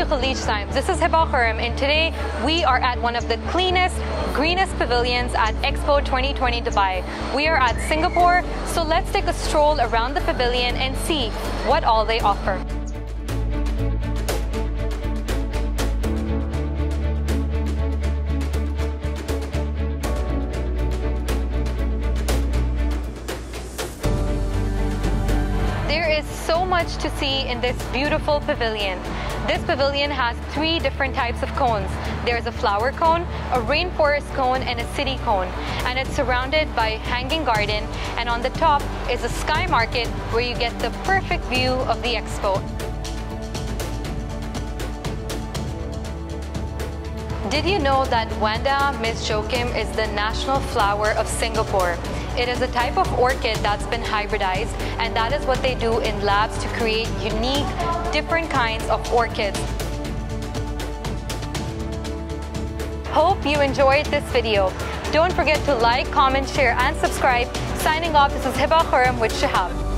to Khaleej Times. This is Hiba Khurram and today we are at one of the cleanest, greenest pavilions at Expo 2020 Dubai. We are at Singapore, so let's take a stroll around the pavilion and see what all they offer. Is so much to see in this beautiful pavilion. This pavilion has three different types of cones. There's a flower cone, a rainforest cone, and a city cone. And it's surrounded by hanging garden. And on the top is a sky market where you get the perfect view of the expo. Did you know that Vanda Miss Joaquim is the national flower of Singapore? It is a type of orchid that's been hybridized and that is what they do in labs to create unique, different kinds of orchids. Hope you enjoyed this video. Don't forget to like, comment, share, and subscribe. Signing off, this is Hiba Khurram with Shahab.